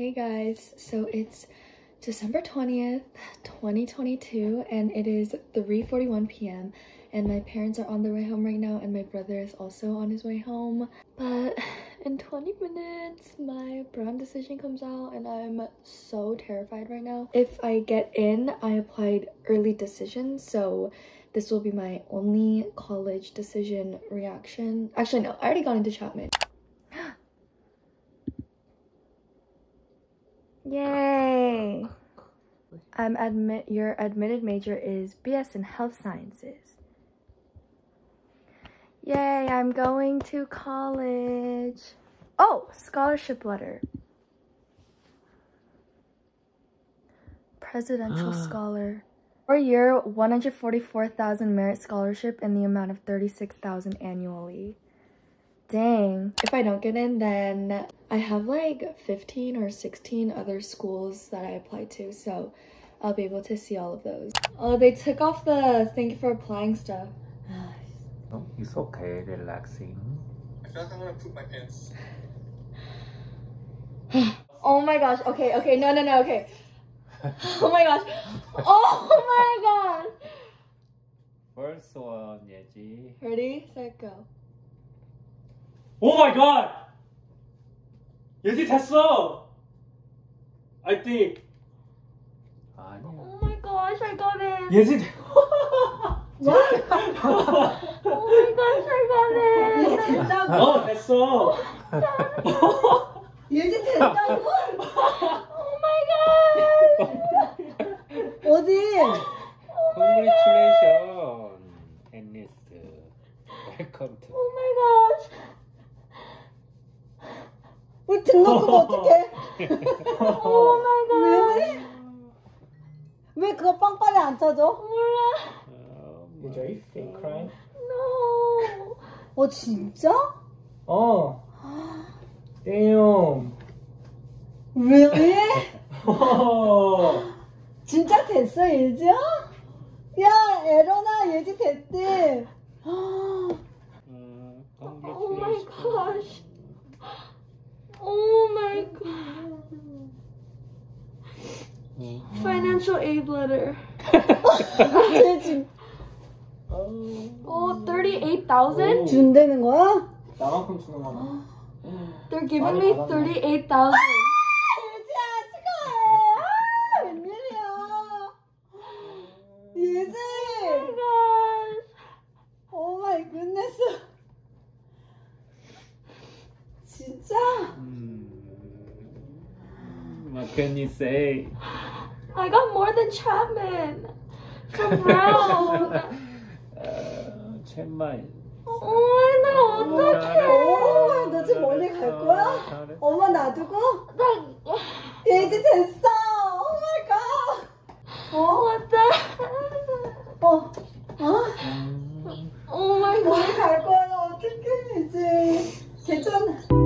Hey guys, so it's December 20th, 2022 and it is 3.41 p.m. and my parents are on their way home right now and my brother is also on his way home. But in 20 minutes, my prom decision comes out and I'm so terrified right now. If I get in, I applied early decision, so this will be my only college decision reaction. Actually, no, I already got into Chapman. Yay! I'm admit your admitted major is BS in health sciences. Yay, I'm going to college. Oh, scholarship letter. Presidential ah. scholar. For year 144,000 merit scholarship in the amount of 36,000 annually. Dang. If I don't get in, then I have like 15 or 16 other schools that I applied to, so I'll be able to see all of those. Oh, they took off the thank you for applying stuff. No, it's okay, relaxing. I feel like I want to poop my pants. Oh my gosh, okay, okay, no, no, no, okay. Oh my gosh. Oh my gosh. First one, 예지. Ready, set, go. 오 마이 갓! 예지 됐어! I think 아니야. Oh my gosh, I got it. 예지 돼. What? Oh my gosh, I got it. 된다고? 어 됐어. 예지 된다고? Oh my god. 어디? Congratulations, tennis. Welcome to. Oh my gosh. 우리 등록금 어떡해? Oh my god. 왜? 왜 그거 빵빠레 안 쳐줘? 몰라. Oh Did you fake crying? No. 어 진짜? 어. damn. Really? 어. 진짜 됐어 예지야? 야 에러나 예지 됐대. 음, Oh my gosh. Oh my god. Financial aid letter. Oh, 38,000? 준다는 거야? 나만큼 주는 거나. They're giving me 받았네. 38,000. 예지야 축하해. 아, 웬일이야? 예지. Oh. 오 마이 굿네스. 진짜? 음, What can you say? I got more than Chapman. From Brown. 어, 정말. oh, 나 어떡해. 오, 너 지금 멀리 갈 거야? 잘했어. 엄마 놔두고? 나, 예지 됐어. 오 마이 갓. 어? the 어? 어? 음, Oh my god. 멀리 갈 거야. 어떡해 이제. 괜찮아.